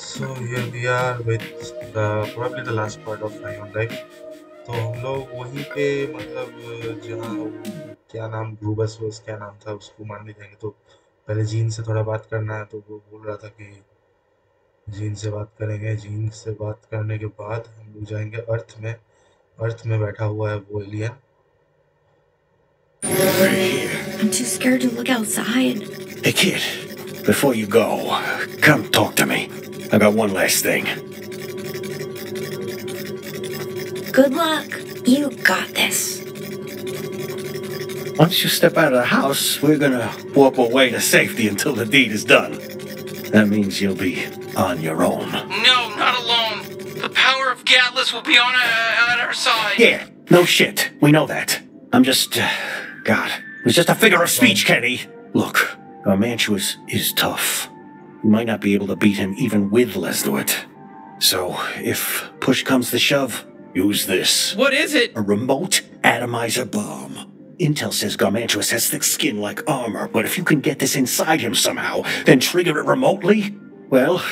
So here we are with the probably the last part of Hyundai. तो हम लोग वहीं पे मतलब जहाँ क्या नाम ग्रूबस वो क्या नाम था उसको मारने जाएँगे तो पहले जीन से थोड़ा बात करना है तो वो बोल रहा था कि जीन से बात करेंगे जीन से बात करने के बाद हम लोग जाएँगे अर्थ में अर्थ में बैठा हुआ है वो alien I'm too scared to look outside. Hey, kid, before you go, come talk to me. I got one last thing. Good luck. You got this. Once you step out of the house, we're gonna warp away to safety until the deed is done. That means you'll be on your own. No, not alone. The power of Gatlas will be on uh, at our side. Yeah, no shit. We know that. I'm just. Uh, God. It's just a figure of speech, Kenny. Look, Garmantuous is tough. You might not be able to beat him even with Lezduit. So, if push comes to shove, use this. What is it? A remote atomizer bomb. Intel says Garmantuous has thick skin like armor, but if you can get this inside him somehow, then trigger it remotely, well,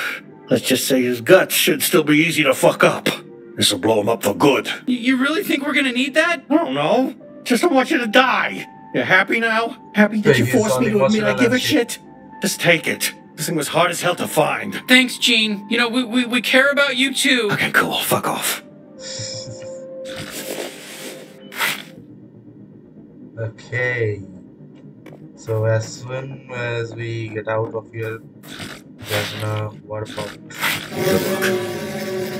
let's just say his guts should still be easy to fuck up. This'll blow him up for good. Y- You really think we're gonna need that? I don't know. Just don't want you to die. You happy now? Happy that you forced me to admit I give a emotional shit? Just take it. This thing was hard as hell to find. Thanks, Gene. You know, we, we, we care about you too. Okay, cool. Fuck off. Okay. So as soon as we get out of here, we're gonna what about Good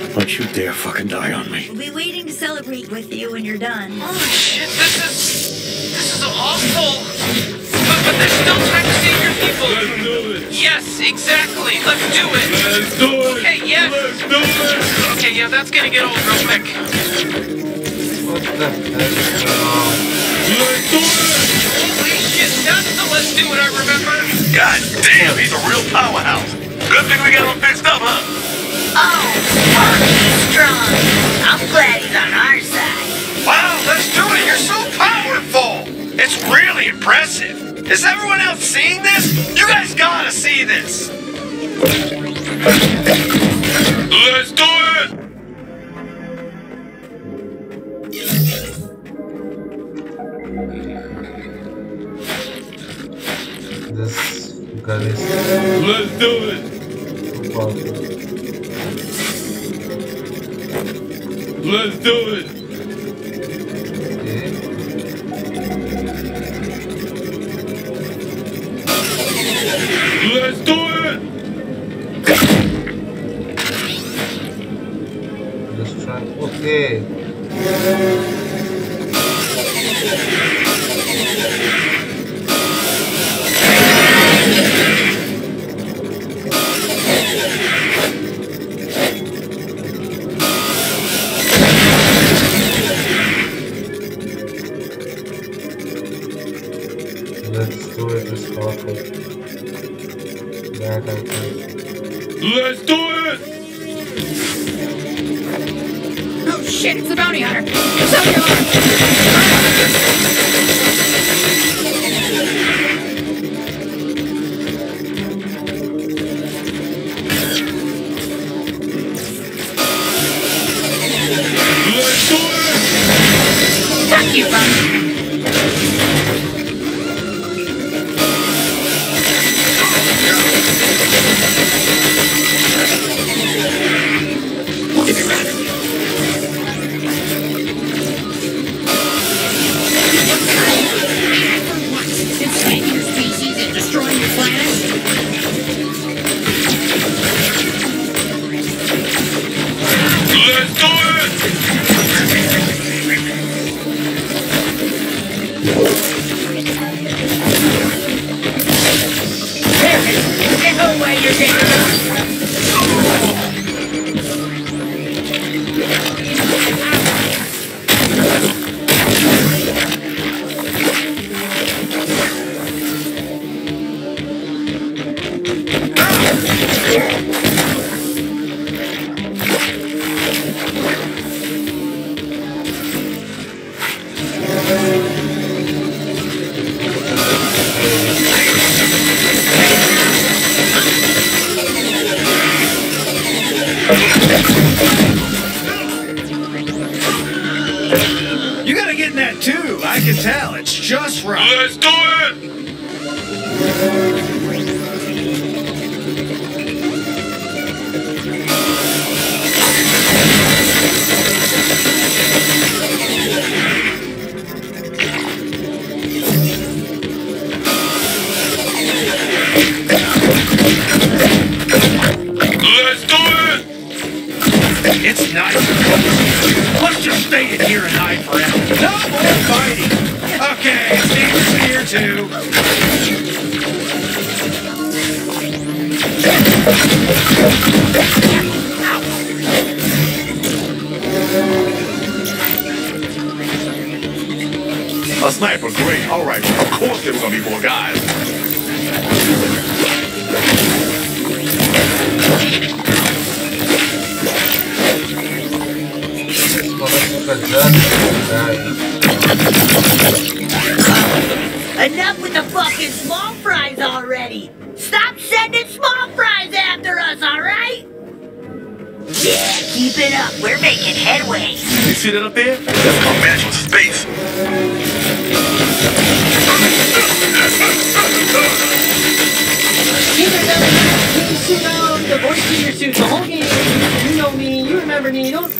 luck. Don't you dare fucking die on me. We'll be waiting to celebrate with you when you're done. Oh shit, this is. This is awful. But, but there's still time to save your people. Let's do it. Yes, exactly. Let's do it. Let's do it. Okay, yes. Let's do it. Okay, yeah, that's gonna get old real quick. what the hell? Let's do it. Holy shit, that's the let's do it I remember. God damn, he's a real powerhouse. Good thing we got him fixed up, huh? Oh, fuck, he's strong. I'm glad he's on our side. Wow, let's do it. You're so powerful. It's really impressive. Is everyone else seeing this? You guys gotta see this. Let's do it. This is Let's do it. Let's do it. Let's do it. Try. Okay.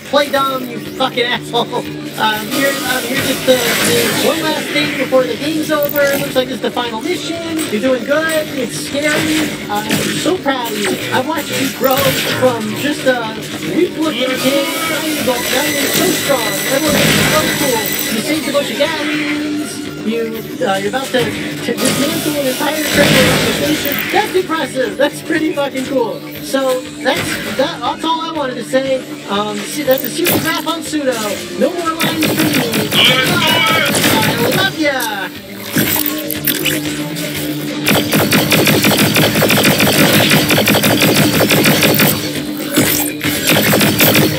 Play dumb, you fucking asshole. Um, here, um, here's just the, the one last thing before the game's over. It Looks like it's the final mission. You're doing good. It's scary. I'm so proud of you. I've watched you grow from just a weak-looking kid. Now you're so strong. Everyone's so cool. You saved a bunch of. You, uh, you're about to, to dismantle an entire train organization. That's impressive. That's pretty fucking cool. So that's that, that's all I wanted to say. Um, see, that's a super wrap on pseudo. No more lines for me. I love ya. Shit.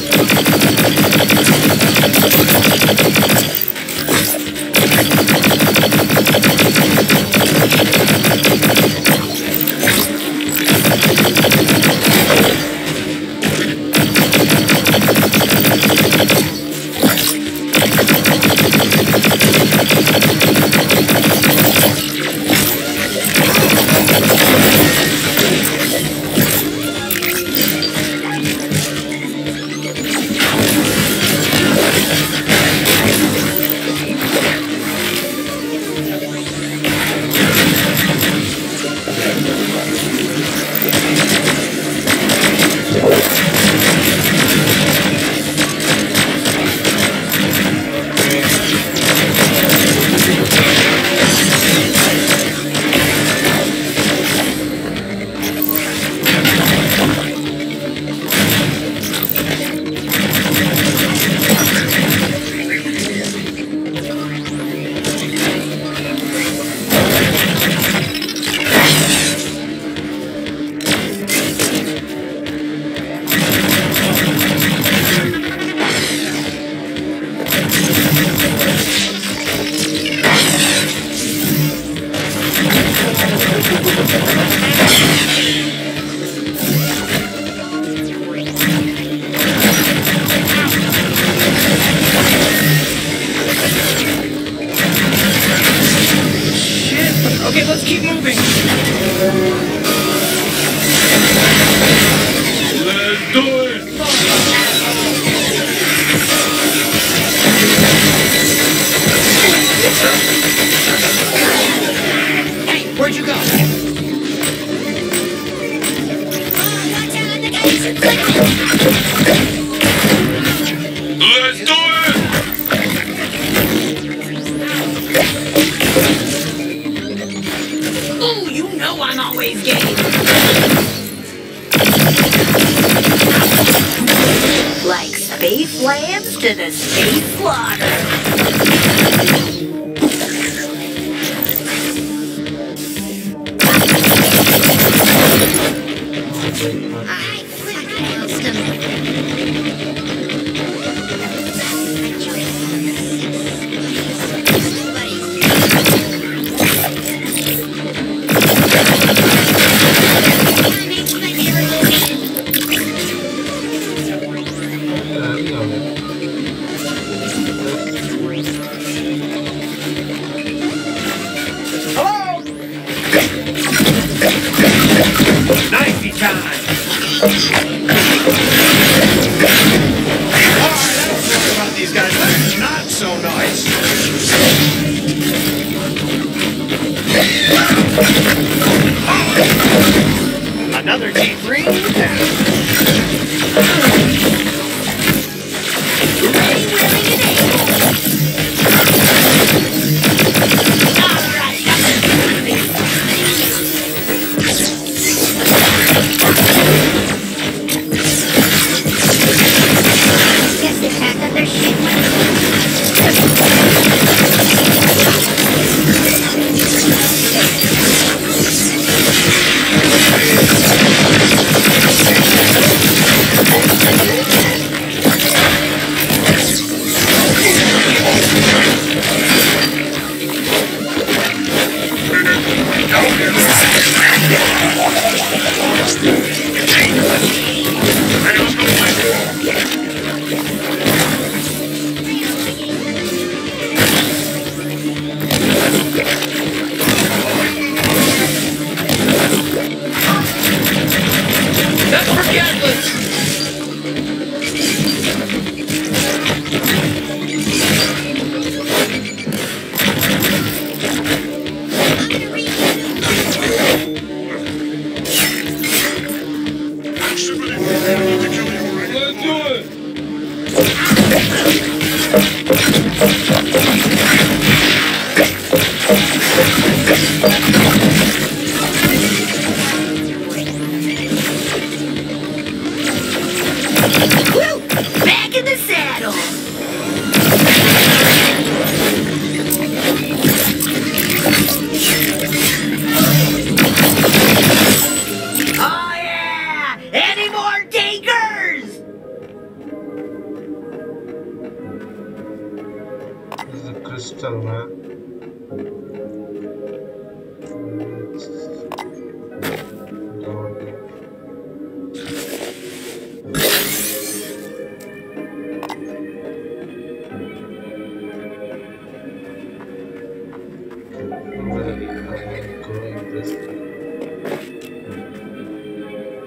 To the space slaughter.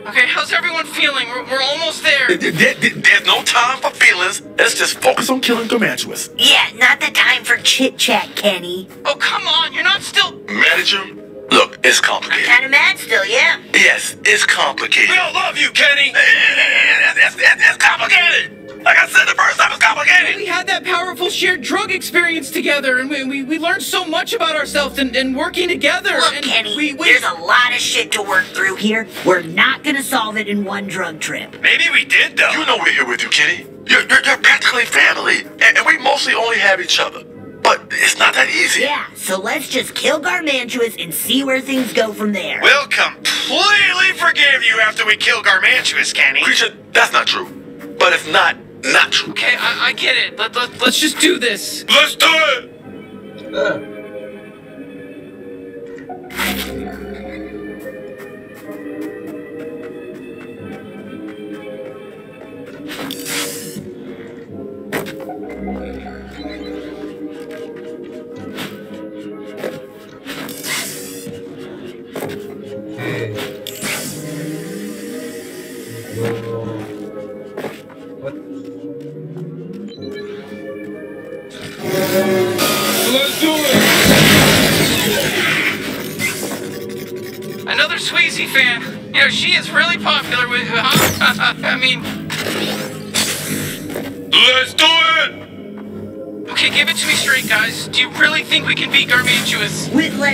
Okay, how's everyone feeling? We're, we're almost there. There- there- there- There's no time for feelings. Let's just focus on killing Garmantuous. Yeah, not the time for chit chat, Kenny. Oh, come on, you're not still. Manager, look, it's complicated. I'm Kinda mad still, yeah. Yes, it's complicated. We all love you, Kenny. It's, it's, it's, it's complicated. Like I said the first time, was complicated. We had that powerful shared drug experience together, and we, we, we learned so much about ourselves and, and working together. Look, and Kenny, we, we, there's a lot of shit to work through here. We're not gonna solve it in one drug trip. Maybe we did, though. You know we're here with you, Kitty. You're, you're, you're practically family, and, and we mostly only have each other. But it's not that easy. Yeah, so let's just kill Garmantuous and see where things go from there. We'll completely forgive you after we kill Garmantuous, Kenny. Creature, that's not true. But if not not true. Okay, I, I get it. Let, let, let's just do this. Let's do it. Ah,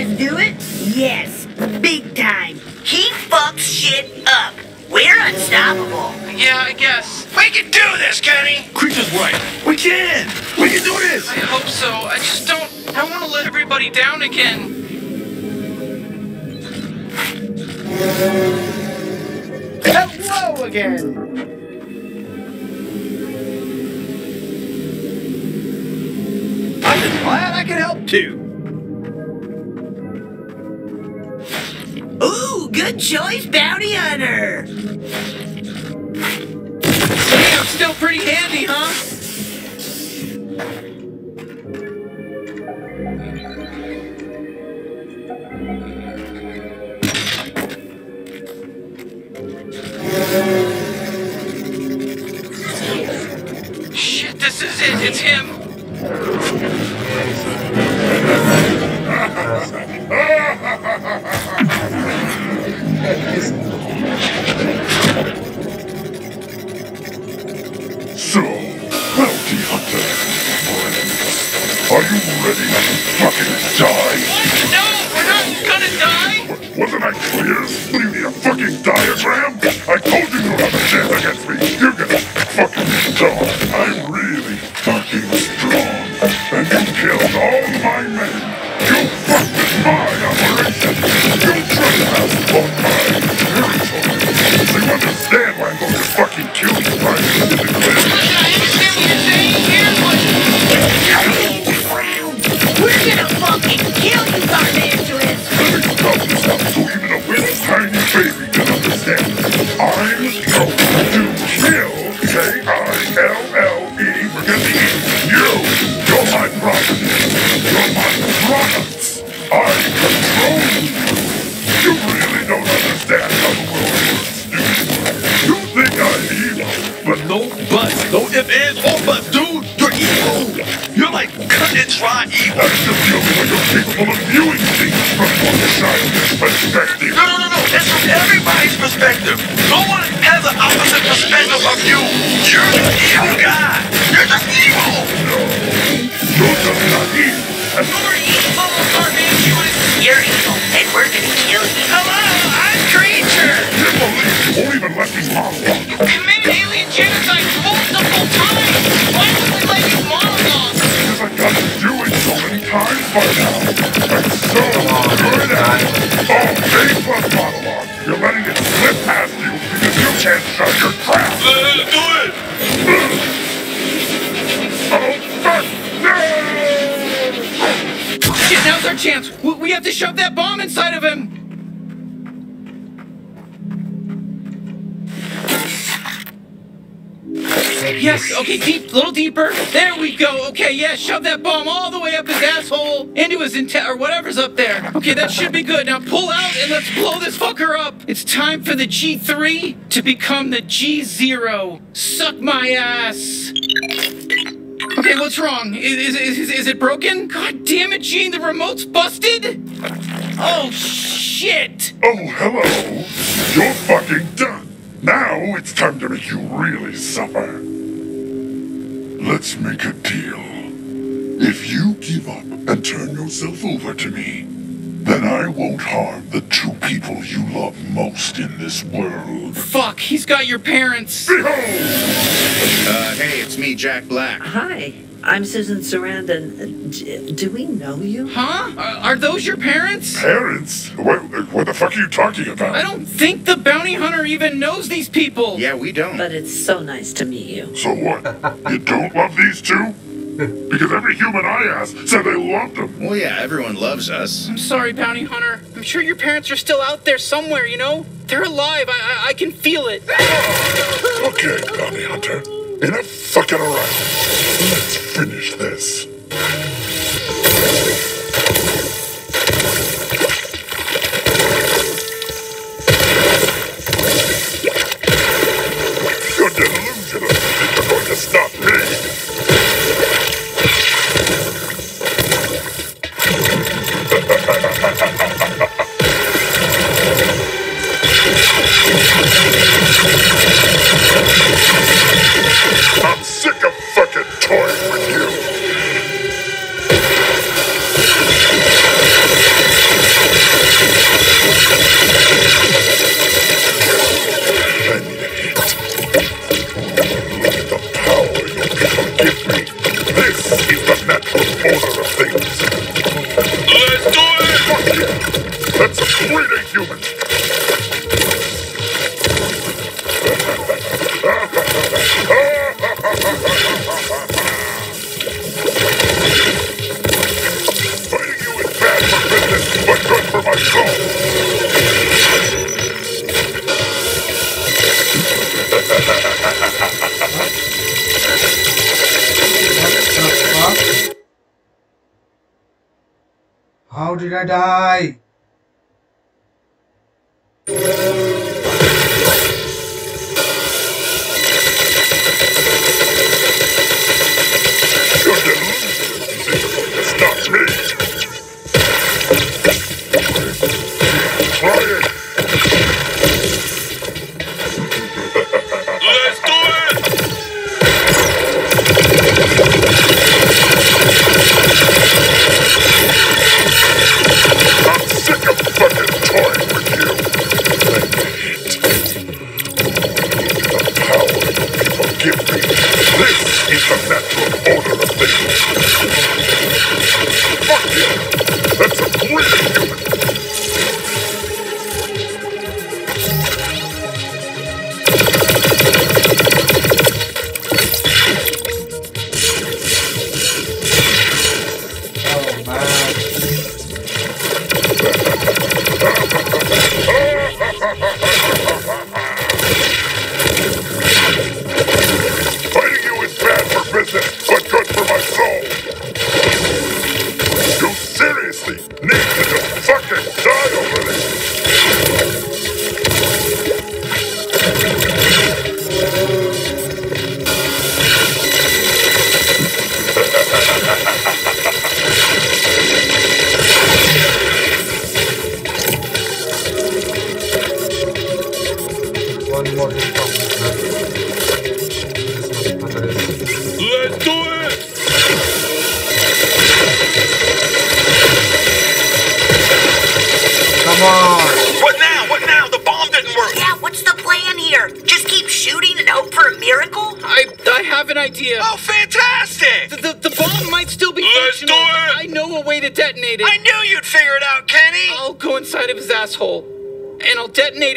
Garmantuous? Do It? Yes, big time. He fucks shit up. We're unstoppable. Yeah, I guess. We can do this, Kenny. Creature's right. We can. We can do this. I hope so. I just don't. I don't want to let everybody down again. Hello again. I'm just glad I could help too. a choice bounty hunter. Damn, still pretty handy, huh? Shit, this is it. It's him! Are you ready to fucking die? No, we're not gonna die. Wasn't I clear? What do you need a fucking diagram? I told you you have a chance against me. You're gonna fucking die. I'm really fucking strong. And you killed all my men. Okay, deep, little deeper. There we go. Okay, yeah, shove that bomb all the way up his asshole into his inte- or whatever's up there. Okay, that should be good. Now pull out and let's blow this fucker up. It's time for the G3 to become the G0. Suck my ass. Okay, what's wrong? Is, is, is, is it broken? God damn it, Gene, the remote's busted? Oh, shit! Oh, hello. You're fucking done. Now it's time to make you really suffer. Let's make a deal. If you give up and turn yourself over to me, then I won't harm the two people you love most in this world. Fuck, he's got your parents. Behold! Uh, hey, it's me, Jack Black. Hi, I'm Susan Sarandon. Uh, d- do we know you? Huh? Are, are those your parents? Parents? What, what the fuck are you talking about? I don't think the bounty hunter even knows these people. Yeah, we don't. But it's so nice to meet you. So what? You don't love these two? Because every human I asked said they loved them. Well, yeah, everyone loves us. I'm sorry, bounty hunter. I'm sure your parents are still out there somewhere, you know? They're alive. I, I, I can feel it. Okay, bounty hunter. Enough fucking around. Let's finish this. How did I die? fucking toying with you. They hate the power you people give me. This is the natural order of things. Fuck you.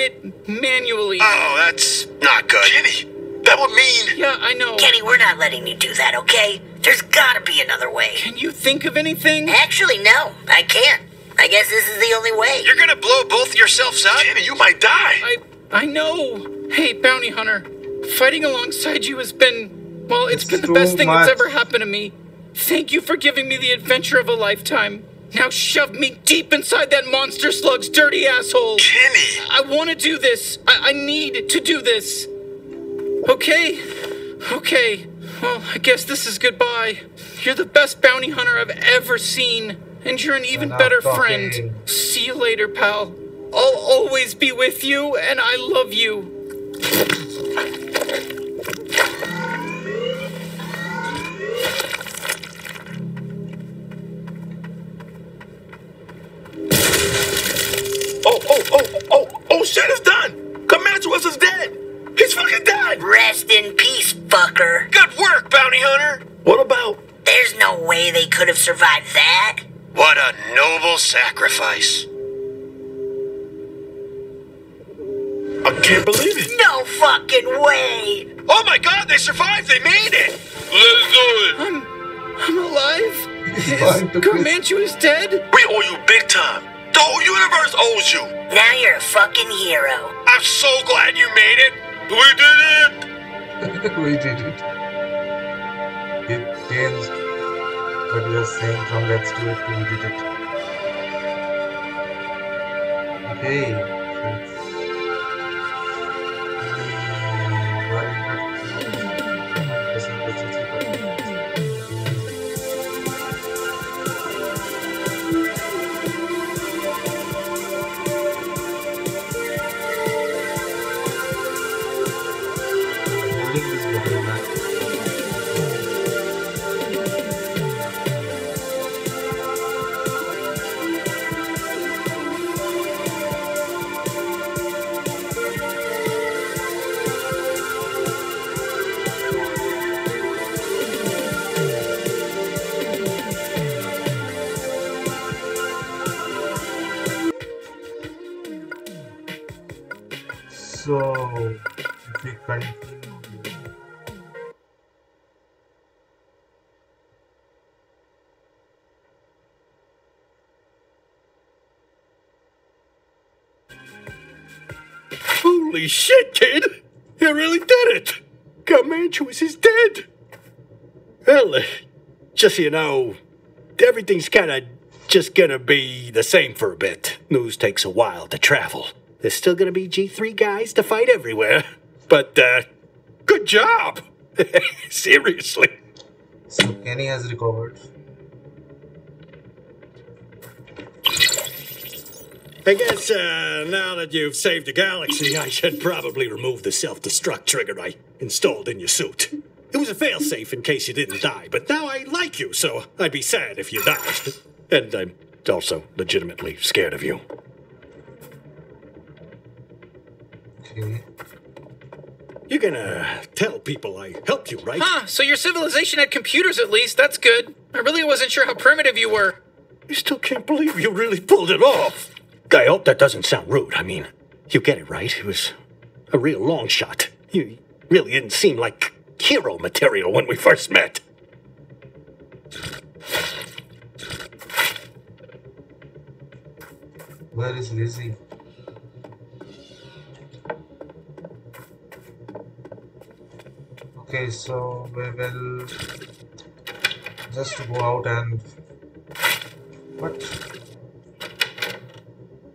It manually. Oh, that's not good. Kenny, that would mean. yeah, I know. Kenny, we're not letting you do that, okay? There's gotta be another way. Can you think of anything? Actually, no, I can't. I guess this is the only way. You're gonna blow both yourselves up? Kenny, you might die. I I know. Hey, bounty hunter, fighting alongside you has been well, it's It's been the too best thing much. that's ever happened to me. Thank you for giving me the adventure of a lifetime. Now shove me deep inside that monster slug's dirty asshole. Kenny. I want to do this. I, I need to do this. Okay. Okay. Well, I guess this is goodbye. You're the best bounty hunter I've ever seen. And you're an even better friend. See you later, pal. I'll always be with you, and I love you. Oh, oh, oh, oh, oh, shit, it's done! Garmantuous is dead! He's fucking dead! Rest in peace, fucker. Good work, bounty hunter. What about? There's no way they could have survived that. What a noble sacrifice. I can't believe it. No fucking way. Oh my god, they survived! They made it! Let's do it! I'm. I'm alive. He's going to prison. Comanche is dead? We owe you big time. The whole universe owes you. Now you're a fucking hero. I'm so glad you made it! We did it! we did it. It changed what you were saying from let's do it to we did it. Okay. Just so you know, everything's kinda just gonna be the same for a bit. News takes a while to travel. There's still gonna be G3 guys to fight everywhere. But, uh, good job! Seriously. so Kenny has recovered. I guess uh, now that you've saved the galaxy, I should probably remove the self destruct trigger I installed in your suit. It was a failsafe in case you didn't die, but now I like you, so I'd be sad if you died. And I'm also legitimately scared of you. Okay. You're gonna tell people I helped you, right? Huh, so your civilization had computers at least. That's good. I really wasn't sure how primitive you were. I still can't believe you really pulled it off. I hope that doesn't sound rude. I mean, you get it, right? It was a real long shot. You really didn't seem like hero material when we first met. Where is Lizzie? Okay, so we will just go out and what?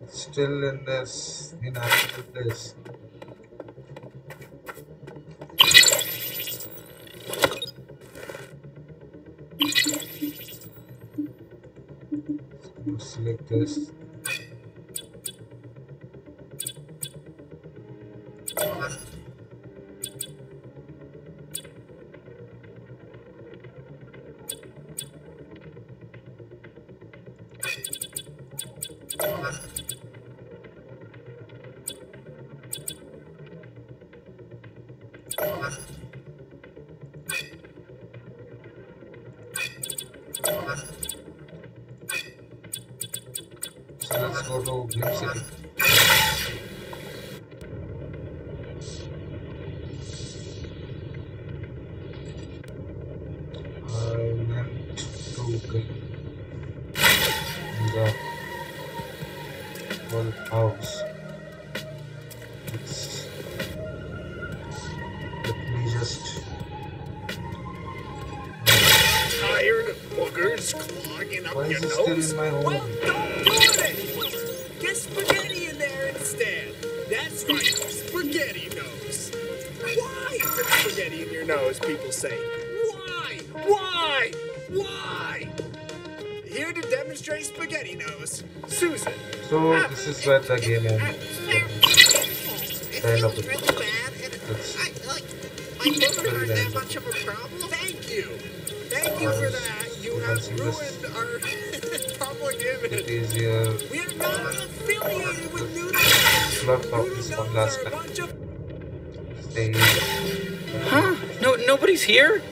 Still in this inactive place. This. Just Tired of boogers clogging up Why is your nose? Well, don't do it! Get spaghetti in there instead. That's right, spaghetti nose. Why put spaghetti in your nose, people say? Why? Why? Why? Here to demonstrate spaghetti nose, Susan. So this is where the game ends. Kind of My much of a problem. Thank you. Thank you for that. You You have ruined our public image. We are not affiliated with Noodle. Blood of this one last time. Stay Huh? No, nobody's here?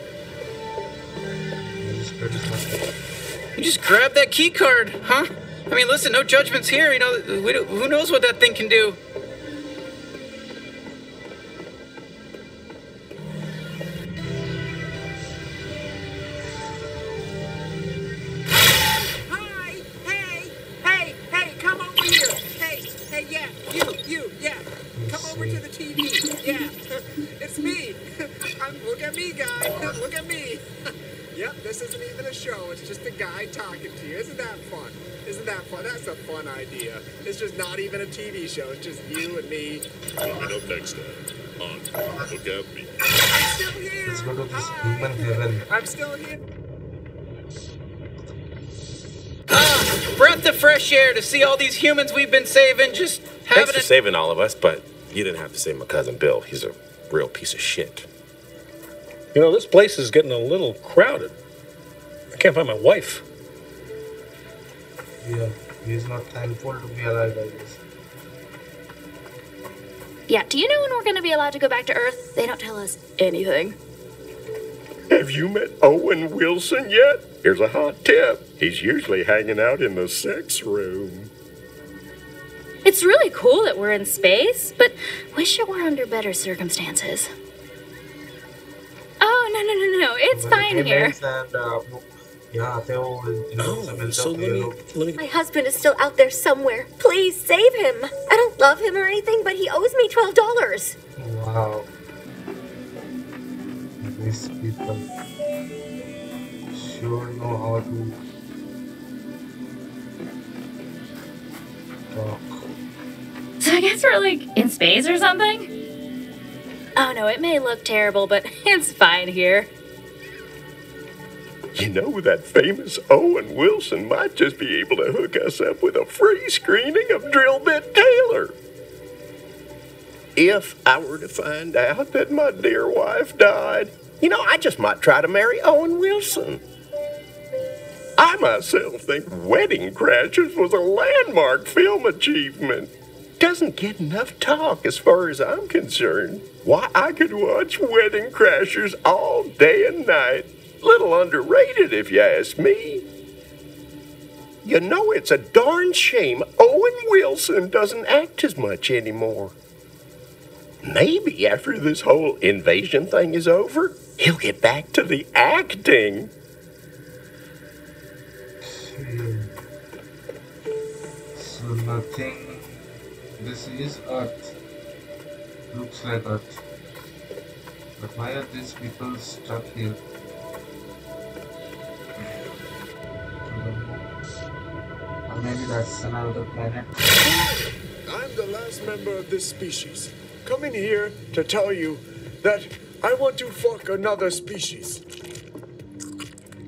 You just grabbed that key card, huh? I mean, listen, no judgments here. You know, we who knows what that thing can do? This isn't even a show. It's just a guy talking to you. Isn't that fun? Isn't that fun? That's a fun idea. It's just not even a TV show. It's just you and me. Coming up next time on Look at Me. I'm still here. Let's to this human. I'm still here. Ah, breath of fresh air to see all these humans we've been saving just Thanks for a saving all of us, but you didn't have to save my cousin Bill. He's a real piece of shit. You know, this place is getting a little crowded. I can't find my wife. Yeah, he's not thankful to be alive, I guess. Yeah, do you know when we're gonna be allowed to go back to Earth? They don't tell us anything. Have you met Owen Wilson yet? Here's a hot tip. He's usually hanging out in the sex room. It's really cool that we're in space, but wish it were under better circumstances. Oh, no, no, no, no, it's fine here. And, uh, yeah, Theo and oh, so let me, let me... My husband is still out there somewhere. Please save him. I don't love him or anything, but he owes me twelve dollars. Wow. These people sure know how to talk. So I guess we're like in space or something? Oh no, it may look terrible, but it's fine here. You know, that famous Owen Wilson might just be able to hook us up with a free screening of Drillbit Taylor. If I were to find out that my dear wife died, you know, I just might try to marry Owen Wilson. I myself think Wedding Crashers was a landmark film achievement. doesn't get enough talk as far as I'm concerned. Why, I could watch Wedding Crashers all day and night. Little underrated, if you ask me. You know, it's a darn shame Owen Wilson doesn't act as much anymore. Maybe after this whole invasion thing is over, he'll get back to the acting. So nothing. This is art. Looks like art. But why are these people stuck here? Or maybe that's another planet. I'm the last member of this species. Coming here to tell you that I want to fuck another species.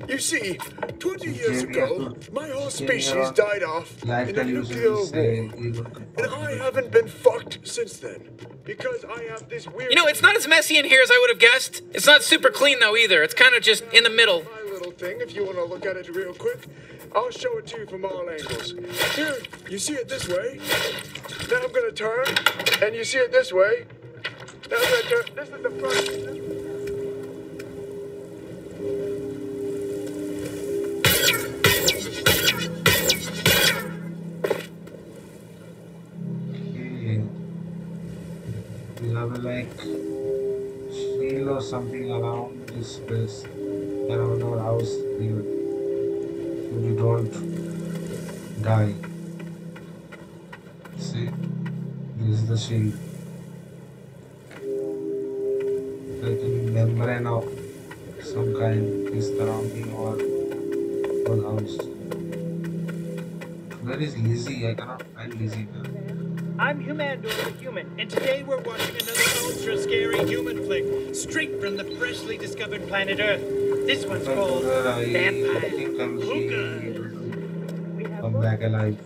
You see, 20 years ago, my whole species died off in a nuclear war. And I haven't been fucked since then. Because I have this weird. You know, it's not as messy in here as I would have guessed. It's not super clean though either. It's kind of just in the middle. Thing, if you want to look at it real quick, I'll show it to you from all angles. Here, you see it this way. Now I'm gonna turn, and you see it this way. Now I'm gonna turn. This is the front. Hmm. Or something around this place, around our house here, so we don't die. See, this is the shield. Like a membrane of some kind is surrounding our whole house. Where is Lizzie? I cannot find Lizzie. I'm Humandor the Human, and today we're watching another ultra scary human flick, straight from the freshly discovered planet Earth. This one's called Vampire Hooker. come back alive.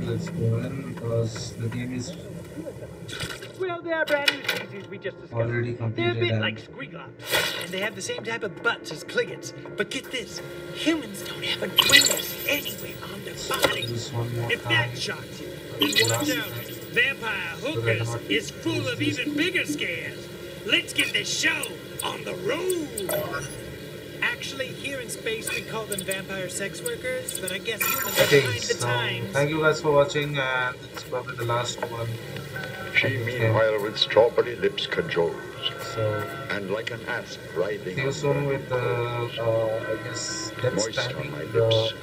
Let's go in because the game is Well, they're brand new species we just discovered. Already They're a bit like squiglops, and they have the same type of butts as Kliggets. But get this, humans don't have a twingus anywhere on their body. this one more If time. that shocks you, then watch out. Vampire Hookers is full of even bigger scares. Let's get this show on the road. Actually, here in space, we call them vampire sex workers, but I guess humans are Okay, behind the so times. thank you guys for watching and it's probably the last one. She meanwhile with strawberry lips cajoles. So and like an asp riding see you soon with the uh, I guess Death moist on my the lips. game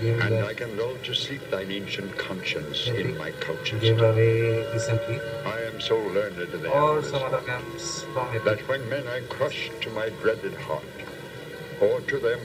And I can lull to sleep thine ancient conscience in my couches. gave away recently I am so learned in the or some other from that when men I crush to my dreaded heart, or to their